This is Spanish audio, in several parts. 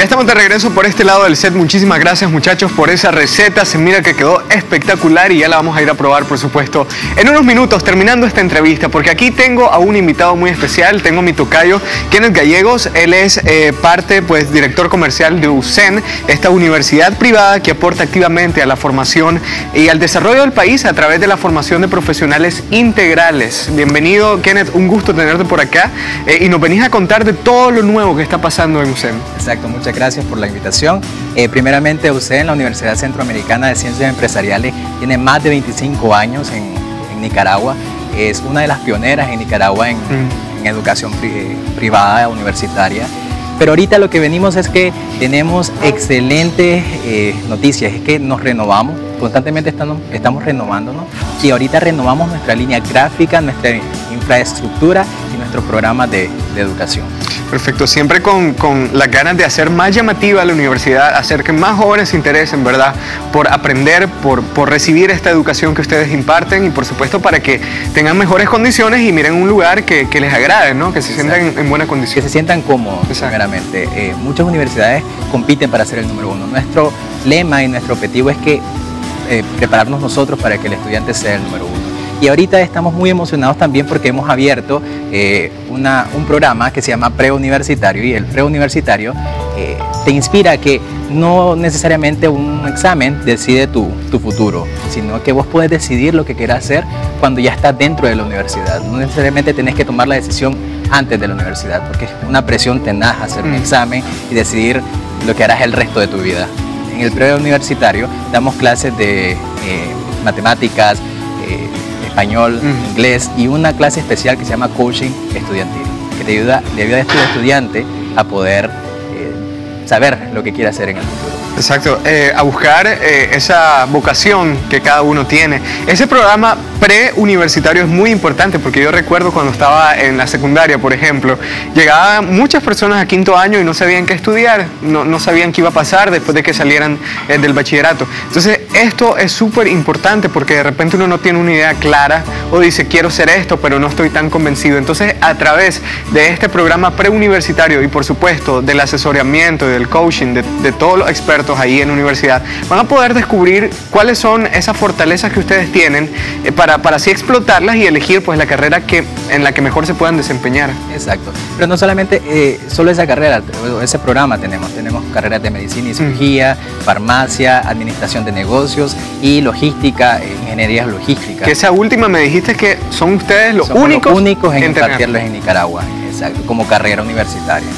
Ya estamos de regreso por este lado del set. Muchísimas gracias muchachos por esa receta. Se mira que quedó espectacular y ya la vamos a ir a probar, por supuesto, en unos minutos terminando esta entrevista, porque aquí tengo a un invitado muy especial. Tengo mi tocayo, Kenneth Gallegos. Él es eh, parte, pues, director comercial de USEN, esta universidad privada que aporta activamente a la formación y al desarrollo del país a través de la formación de profesionales integrales. Bienvenido, Kenneth. Un gusto tenerte por acá eh, y nos venís a contar de todo lo nuevo que está pasando en USEN. Exacto, muchas gracias por la invitación. Eh, primeramente, usted en la Universidad Centroamericana de Ciencias Empresariales tiene más de 25 años en, Nicaragua. Es una de las pioneras en Nicaragua en, mm. educación eh, privada universitaria. Pero ahorita lo que venimos es que tenemos excelentes eh, noticias, es que nos renovamos, constantemente estamos, estamos renovándonos y ahorita renovamos nuestra línea gráfica, nuestra infraestructura y nuestros programas de educación. Perfecto, siempre con, con, las ganas de hacer más llamativa la universidad, hacer que más jóvenes se interesen, ¿verdad?, por aprender, por, por recibir esta educación que ustedes imparten y por supuesto para que tengan mejores condiciones y miren un lugar que, que les agrade, ¿no?, que se sientan en, buena condición. Que se sientan cómodos, primeramente. Eh, muchas universidades compiten para ser el número uno. Nuestro lema y nuestro objetivo es que eh, prepararnos nosotros para que el estudiante sea el número uno. Y ahorita estamos muy emocionados también porque hemos abierto eh, un programa que se llama preuniversitario y el preuniversitario eh, te inspira a que no necesariamente un examen decide tu, futuro, sino que vos puedes decidir lo que quieras hacer cuando ya estás dentro de la universidad. No necesariamente tenés que tomar la decisión antes de la universidad, porque es una presión tenaz hacer un mm. examen y decidir lo que harás el resto de tu vida. En el preuniversitario damos clases de eh, matemáticas, español, inglés y una clase especial que se llama coaching estudiantil, que te ayuda, le ayuda a este estudiante a poder eh, saber lo que quiere hacer en el futuro. Exacto, eh, a buscar eh, esa vocación que cada uno tiene. Ese programa preuniversitario es muy importante porque yo recuerdo cuando estaba en la secundaria, por ejemplo, llegaban muchas personas a quinto año y no sabían qué estudiar, no, no sabían qué iba a pasar después de que salieran eh, del bachillerato. Entonces, esto es súper importante porque de repente uno no tiene una idea clara o dice quiero ser esto, pero no estoy tan convencido. Entonces, a través de este programa preuniversitario y por supuesto del asesoramiento del coaching de, de todos los expertos, ahí en la universidad, van a poder descubrir cuáles son esas fortalezas que ustedes tienen eh, para, para así explotarlas y elegir pues la carrera que, en la que mejor se puedan desempeñar. Exacto. Pero no solamente eh, solo esa carrera, ese programa tenemos. Tenemos carreras de medicina y cirugía, farmacia, administración de negocios y logística, eh, ingeniería logística. Que esa última me dijiste que son ustedes los únicos, únicos en, en en Nicaragua, exacto, como carrera universitaria.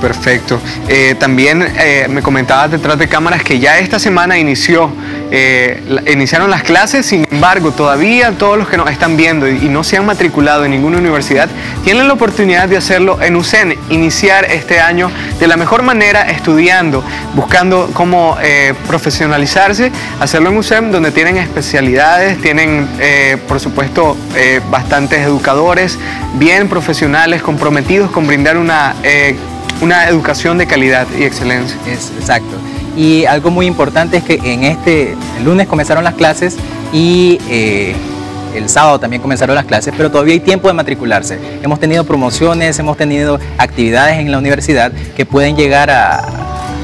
Perfecto. Eh, también eh, me comentabas detrás de cámaras que ya esta semana inició, eh, iniciaron las clases, sin embargo, todavía todos los que nos están viendo y, no se han matriculado en ninguna universidad tienen la oportunidad de hacerlo en UCEN, iniciar este año de la mejor manera estudiando, buscando cómo profesionalizarse, hacerlo en UCEN donde tienen especialidades, tienen por supuesto bastantes educadores bien profesionales, comprometidos con brindar una una educación de calidad y excelencia. Es, exacto. Y algo muy importante es que en este, el lunes comenzaron las clases y eh, el sábado también comenzaron las clases, pero todavía hay tiempo de matricularse. Hemos tenido promociones, hemos tenido actividades en la universidad que pueden llegar a,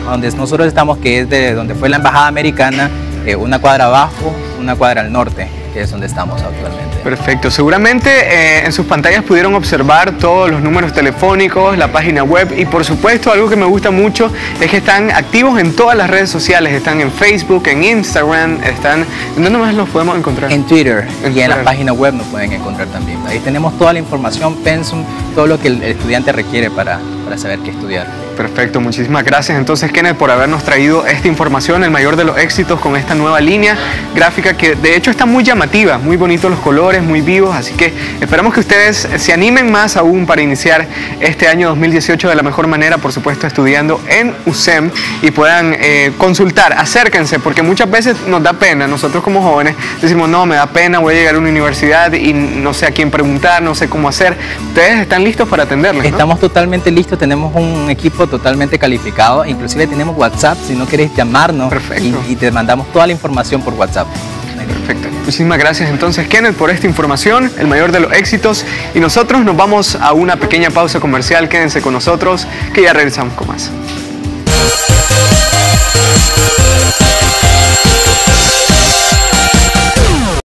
donde nosotros estamos, que es de donde fue la Embajada Americana, eh, una cuadra abajo, una cuadra al norte que es donde estamos actualmente. Perfecto. Seguramente eh, en sus pantallas pudieron observar todos los números telefónicos, la página web y por supuesto algo que me gusta mucho es que están activos en todas las redes sociales. Están en Facebook, en Instagram, están... ¿Dónde más los podemos encontrar? En Twitter y en la página web nos pueden encontrar también. Ahí tenemos toda la información, pensum, todo lo que el estudiante requiere para, para saber qué estudiar. Perfecto, muchísimas gracias entonces Kenneth por habernos traído esta información, el mayor de los éxitos con esta nueva línea gráfica que de hecho está muy llamativa, muy bonitos los colores, muy vivos, así que esperamos que ustedes se animen más aún para iniciar este año 2018 de la mejor manera, por supuesto estudiando en USEM y puedan eh, consultar, acérquense, porque muchas veces nos da pena, nosotros como jóvenes decimos, no, me da pena, voy a llegar a una universidad y no sé a quién preguntar, no sé cómo hacer. Ustedes están listos para atenderlos. Estamos totalmente listos, tenemos un equipo totalmente calificado, inclusive tenemos WhatsApp, si no quieres llamarnos Y, y te mandamos toda la información por WhatsApp. Perfecto. Muchísimas gracias entonces Kenneth por esta información, el mayor de los éxitos. Y nosotros nos vamos a una pequeña pausa comercial, quédense con nosotros, que ya regresamos con más.